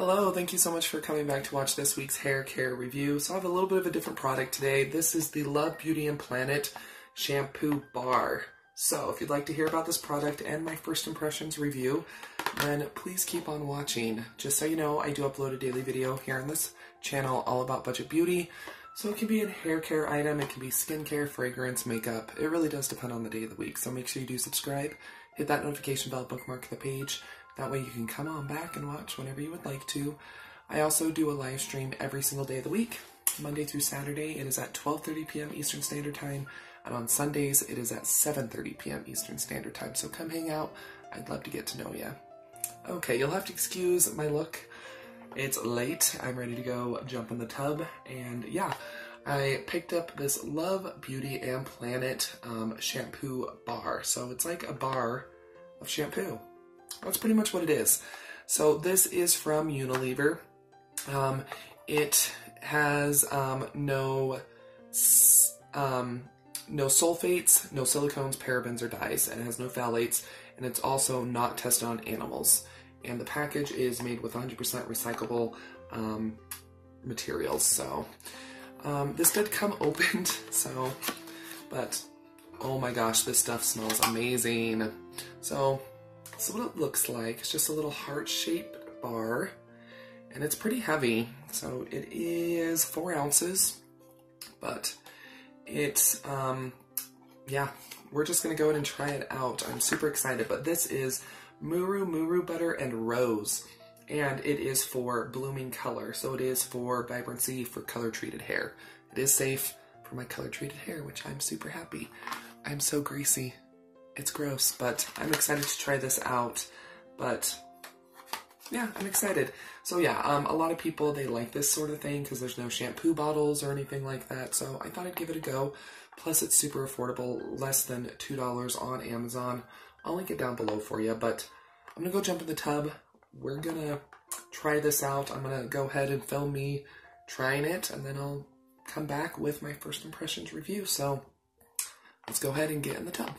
Hello, thank you so much for coming back to watch this week's hair care review. So I have a little bit of a different product today. This is the Love Beauty and Planet Shampoo Bar. So if you'd like to hear about this product and my first impressions review, then please keep on watching. Just so you know, I do upload a daily video here on this channel all about budget beauty. So it can be a hair care item, it can be skincare, fragrance, makeup. It really does depend on the day of the week. So make sure you do subscribe, hit that notification bell, bookmark the page. That way you can come on back and watch whenever you would like to. I also do a live stream every single day of the week, Monday through Saturday. It is at 12:30 p.m. Eastern Standard Time, and on Sundays it is at 7:30 p.m. Eastern Standard Time. So come hang out. I'd love to get to know you. Okay, you'll have to excuse my look. It's late. I'm ready to go jump in the tub, and yeah, I picked up this Love Beauty and Planet um, shampoo bar. So it's like a bar of shampoo. That's pretty much what it is. So this is from Unilever. Um, it has um, no um, no sulfates, no silicones, parabens, or dyes, and it has no phthalates, and it's also not tested on animals. And the package is made with 100% recyclable um, materials. So um, this did come opened, so, but oh my gosh, this stuff smells amazing. So is what it looks like. It's just a little heart-shaped bar, and it's pretty heavy. So it is four ounces, but it's, um, yeah, we're just gonna go ahead and try it out. I'm super excited, but this is Muru Muru Butter and Rose, and it is for blooming color. So it is for vibrancy for color-treated hair. It is safe for my color-treated hair, which I'm super happy. I'm so greasy. It's gross, but I'm excited to try this out. But yeah, I'm excited. So yeah, um, a lot of people, they like this sort of thing because there's no shampoo bottles or anything like that. So I thought I'd give it a go. Plus it's super affordable, less than $2 on Amazon. I'll link it down below for you, but I'm gonna go jump in the tub. We're gonna try this out. I'm gonna go ahead and film me trying it, and then I'll come back with my first impressions review. So let's go ahead and get in the tub.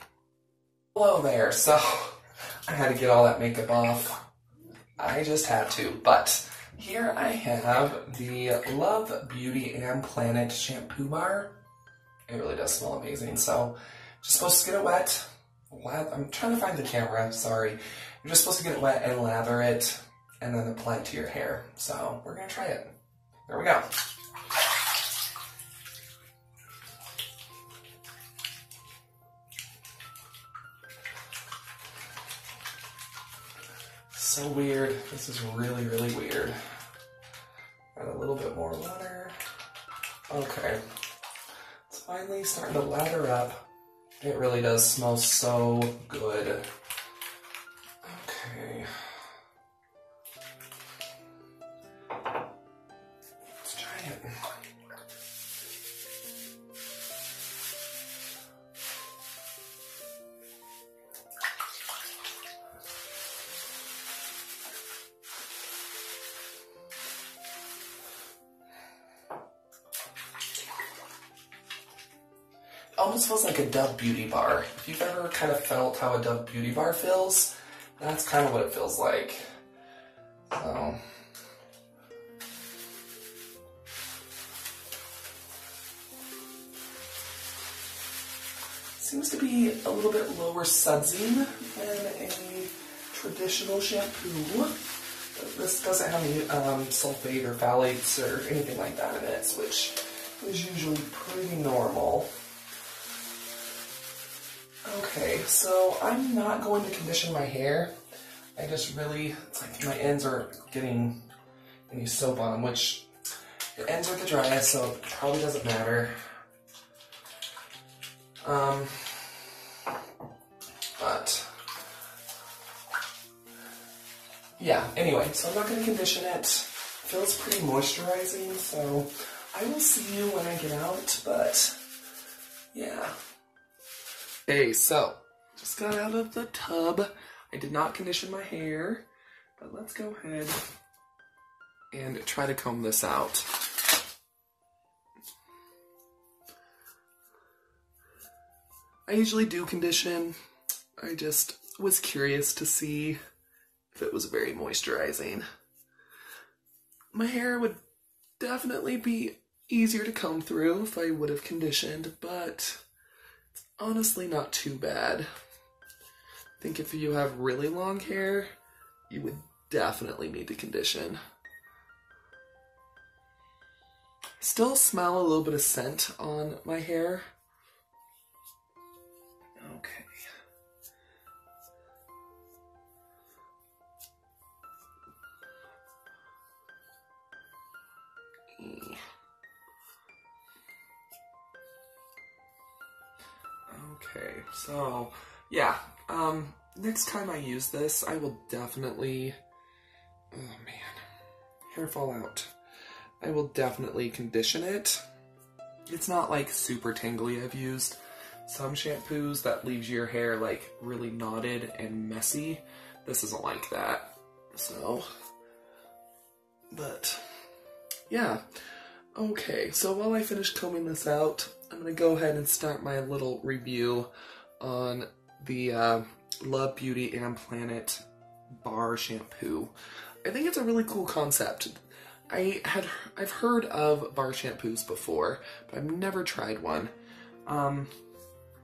Hello there. So I had to get all that makeup off. I just had to. But here I have the Love Beauty and Planet shampoo bar. It really does smell amazing. So just supposed to get it wet. I'm trying to find the camera. Sorry. You're just supposed to get it wet and lather it and then apply it to your hair. So we're going to try it. There we go. So weird. This is really, really weird. Add a little bit more water. Okay. It's finally starting to lather up. It really does smell so good. Almost feels like a Dove Beauty Bar. If you've ever kind of felt how a Dove Beauty Bar feels, that's kind of what it feels like. So. Seems to be a little bit lower sudsing than a traditional shampoo. This doesn't have any um, sulfate or phthalates or anything like that in it, which is usually pretty normal. Okay, so I'm not going to condition my hair. I just really, it's like my ends are getting any soap on them, which the ends are the driest, so it probably doesn't matter. Um, but, yeah, anyway, so I'm not going to condition it. it. Feels pretty moisturizing, so I will see you when I get out, but yeah. Okay, so just got out of the tub. I did not condition my hair, but let's go ahead and try to comb this out. I usually do condition. I just was curious to see if it was very moisturizing. my hair would definitely be easier to comb through if I would have conditioned, but honestly not too bad. I think if you have really long hair, you would definitely need to condition. Still smell a little bit of scent on my hair. So yeah, um, next time I use this, I will definitely, oh man, hair fall out. I will definitely condition it. It's not like super tingly. I've used some shampoos that leaves your hair like really knotted and messy. This isn't like that. So, but yeah. Okay, so while I finish combing this out, I'm gonna go ahead and start my little review on the uh, Love Beauty and Planet bar shampoo. I think it's a really cool concept. I had I've heard of bar shampoos before, but I've never tried one. Um,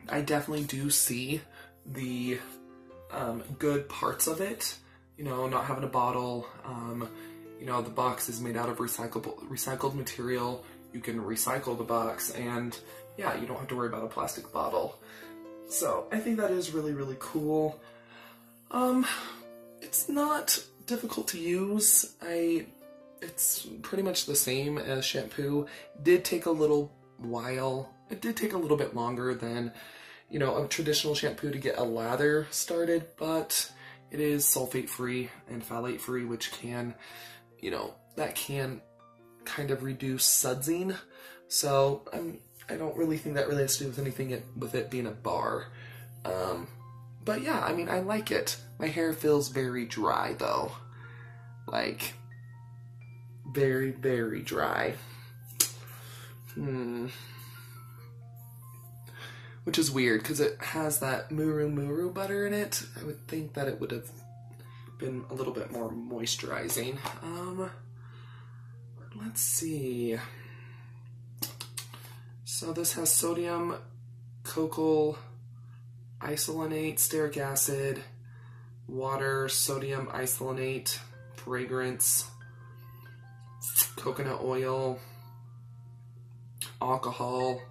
I definitely do see the um, good parts of it. You know, not having a bottle. Um, you know, the box is made out of recyclable recycled material. You can recycle the box, and yeah, you don't have to worry about a plastic bottle. So I think that is really really cool. Um, it's not difficult to use. I it's pretty much the same as shampoo. Did take a little while. It did take a little bit longer than, you know, a traditional shampoo to get a lather started, but it is sulfate free and phthalate free, which can, you know, that can kind of reduce sudsing. So I'm, I don't really think that really has to do with anything it, with it being a bar. Um, but yeah, I mean, I like it. My hair feels very dry though. Like, very, very dry. Hmm. Which is weird because it has that Muru Muru butter in it. I would think that it would have been a little bit more moisturizing. Um, let's see. So this has sodium cocoa isolanate, stearic acid, water, sodium isolanate, fragrance, coconut oil, alcohol.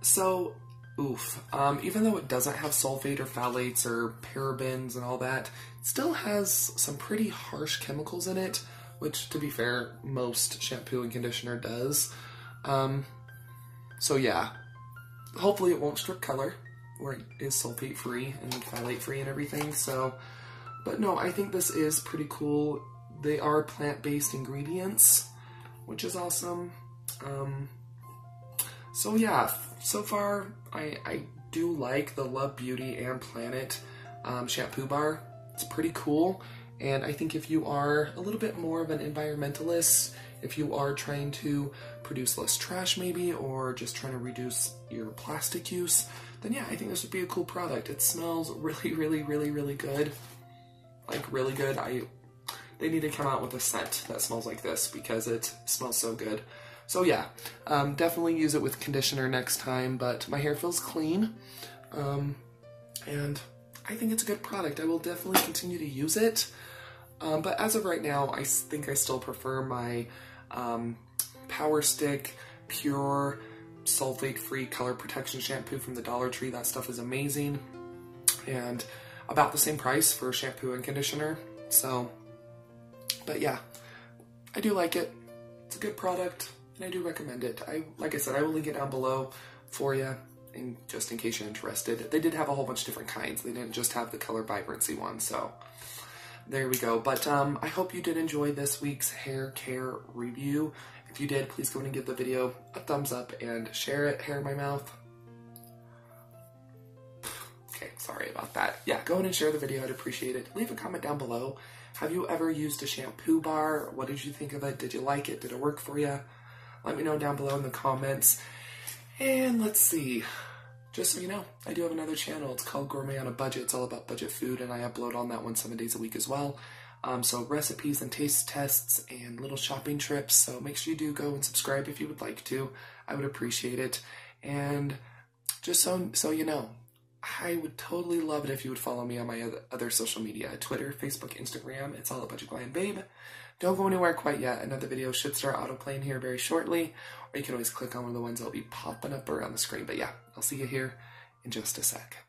So, oof. Um, even though it doesn't have sulfate or phthalates or parabens and all that, it still has some pretty harsh chemicals in it, which, to be fair, most shampoo and conditioner does. Um, so, yeah. Hopefully, it won't strip color, where it is sulfate free and phthalate free and everything. So, but no, I think this is pretty cool. They are plant-based ingredients, which is awesome. Um, so yeah, so far I, I do like the Love Beauty and Planet um, shampoo bar. It's pretty cool. And I think if you are a little bit more of an environmentalist, if you are trying to produce less trash maybe, or just trying to reduce your plastic use, then yeah, I think this would be a cool product. It smells really, really, really, really good. Like really good. I they need to come out with a scent that smells like this because it smells so good. So yeah, um, definitely use it with conditioner next time, but my hair feels clean. Um, and I think it's a good product. I will definitely continue to use it. Um, but as of right now, I think I still prefer my um, Power Stick Pure Sulfate-Free Color Protection Shampoo from the Dollar Tree. That stuff is amazing. And about the same price for shampoo and conditioner. So but yeah, I do like it. It's a good product, and I do recommend it. I like I said, I will link it down below for you, and just in case you're interested. They did have a whole bunch of different kinds. They didn't just have the color vibrancy one, so there we go. But um, I hope you did enjoy this week's hair care review. If you did, please go and give the video a thumbs up and share it. Hair in my mouth. Okay, sorry about that. Yeah, go ahead and share the video. I'd appreciate it. Leave a comment down below. Have you ever used a shampoo bar? What did you think of it? Did you like it? Did it work for you? Let me know down below in the comments. And let's see. Just so you know, I do have another channel. It's called Gourmet on a Budget. It's all about budget food, and I upload on that one seven days a week as well. Um, so recipes and taste tests and little shopping trips. So make sure you do go and subscribe if you would like to. I would appreciate it. And just so so you know, I would totally love it if you would follow me on my other, social media Twitter, Facebook, Instagram. It's all a budget glam babe. Don't go anywhere quite yet. Another video should start autoplaying here very shortly, or you can always click on one of the ones that'll be popping up around the screen. But yeah, I'll see you here in just a sec.